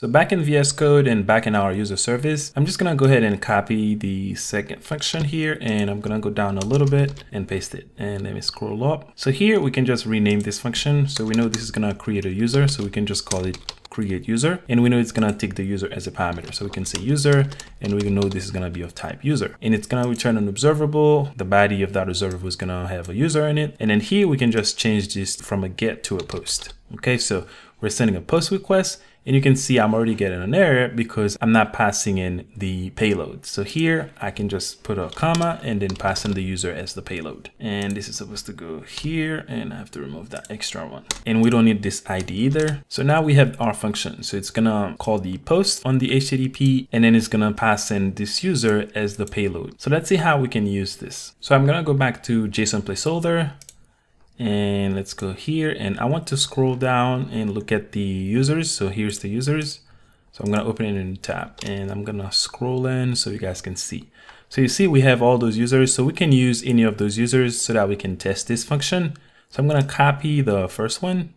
So back in VS Code and back in our user service, I'm just gonna go ahead and copy the second function here and I'm gonna go down a little bit and paste it. And let me scroll up. So here we can just rename this function. So we know this is gonna create a user. So we can just call it create user and we know it's gonna take the user as a parameter so we can say user and we know this is gonna be of type user and it's gonna return an observable the body of that observable is gonna have a user in it and then here we can just change this from a get to a post okay so we're sending a post request and you can see I'm already getting an error because I'm not passing in the payload. So here I can just put a comma and then pass in the user as the payload. And this is supposed to go here and I have to remove that extra one. And we don't need this ID either. So now we have our function. So it's gonna call the post on the HTTP and then it's gonna pass in this user as the payload. So let's see how we can use this. So I'm gonna go back to JSON placeholder and let's go here and I want to scroll down and look at the users. So here's the users. So I'm gonna open it in a tab and I'm gonna scroll in so you guys can see. So you see we have all those users. So we can use any of those users so that we can test this function. So I'm gonna copy the first one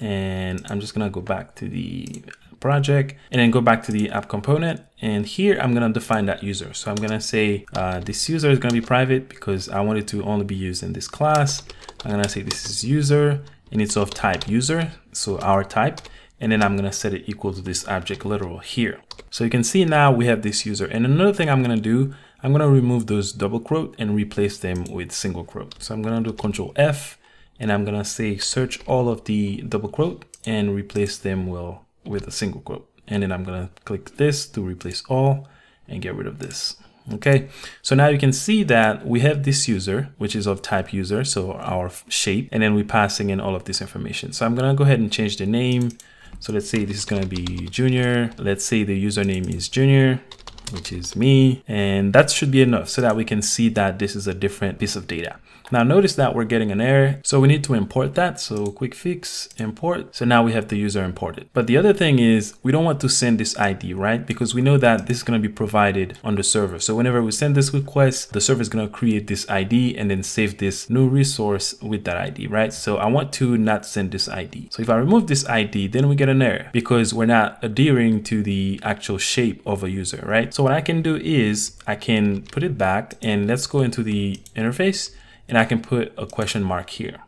and I'm just gonna go back to the project and then go back to the app component. And here I'm going to define that user. So I'm going to say uh, this user is going to be private because I want it to only be used in this class. I'm going to say this is user and it's of type user. So our type. And then I'm going to set it equal to this object literal here. So you can see now we have this user. And another thing I'm going to do, I'm going to remove those double quote and replace them with single quote. So I'm going to do control F and I'm going to say search all of the double quote and replace them well with a single quote. And then I'm going to click this to replace all and get rid of this. Okay, so now you can see that we have this user, which is of type user, so our shape, and then we're passing in all of this information. So I'm gonna go ahead and change the name. So let's say this is gonna be Junior. Let's say the username is Junior, which is me, and that should be enough so that we can see that this is a different piece of data. Now notice that we're getting an error. So we need to import that. So quick fix, import. So now we have the user imported. But the other thing is we don't want to send this ID, right? Because we know that this is going to be provided on the server. So whenever we send this request, the server is going to create this ID and then save this new resource with that ID, right? So I want to not send this ID. So if I remove this ID, then we get an error because we're not adhering to the actual shape of a user, right? So what I can do is I can put it back and let's go into the interface and I can put a question mark here.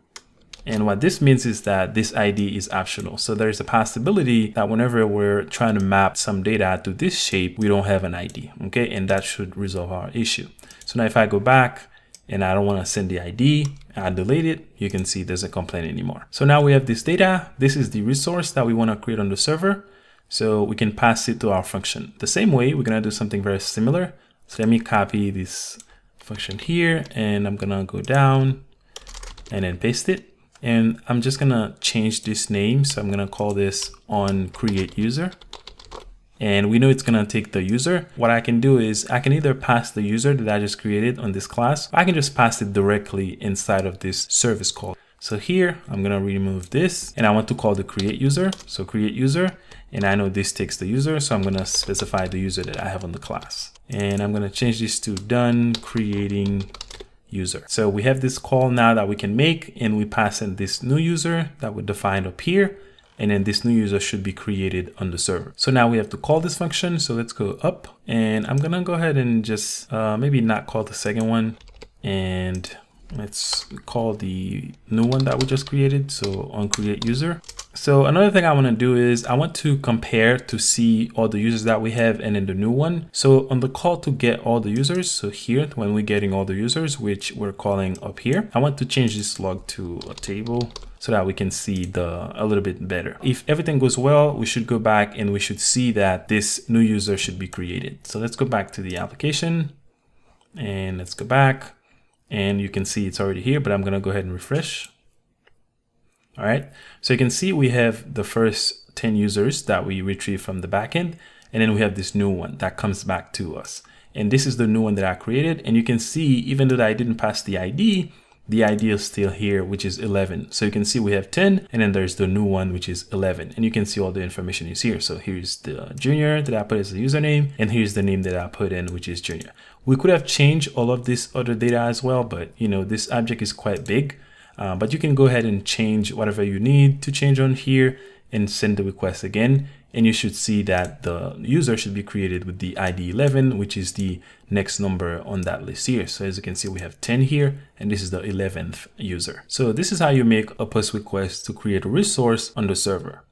And what this means is that this ID is optional. So there's a possibility that whenever we're trying to map some data to this shape, we don't have an ID, okay? And that should resolve our issue. So now if I go back and I don't want to send the ID, I delete it, you can see there's a complaint anymore. So now we have this data. This is the resource that we want to create on the server. So we can pass it to our function. The same way, we're to do something very similar. So let me copy this function here and I'm gonna go down and then paste it. And I'm just gonna change this name. So I'm gonna call this on create user. And we know it's gonna take the user. What I can do is I can either pass the user that I just created on this class, I can just pass it directly inside of this service call. So here I'm gonna remove this and I want to call the create user. So create user and I know this takes the user. So I'm gonna specify the user that I have on the class and I'm going to change this to done creating user. So we have this call now that we can make and we pass in this new user that we defined up here and then this new user should be created on the server. So now we have to call this function. So let's go up and I'm gonna go ahead and just uh, maybe not call the second one and let's call the new one that we just created. So on create user. So another thing I want to do is I want to compare to see all the users that we have and then the new one. So on the call to get all the users, so here when we're getting all the users, which we're calling up here, I want to change this log to a table so that we can see the a little bit better. If everything goes well, we should go back and we should see that this new user should be created. So let's go back to the application and let's go back and you can see it's already here, but I'm to go ahead and refresh. All right, so you can see we have the first 10 users that we retrieve from the backend, and then we have this new one that comes back to us. And this is the new one that I created. And you can see, even though I didn't pass the ID, the ID is still here, which is 11. So you can see we have 10, and then there's the new one, which is 11. And you can see all the information is here. So here's the junior that I put as the username, and here's the name that I put in, which is junior. We could have changed all of this other data as well, but you know, this object is quite big. Uh, but you can go ahead and change whatever you need to change on here and send the request again and you should see that the user should be created with the ID 11, which is the next number on that list here. So as you can see, we have 10 here, and this is the 11th user. So this is how you make a post request to create a resource on the server.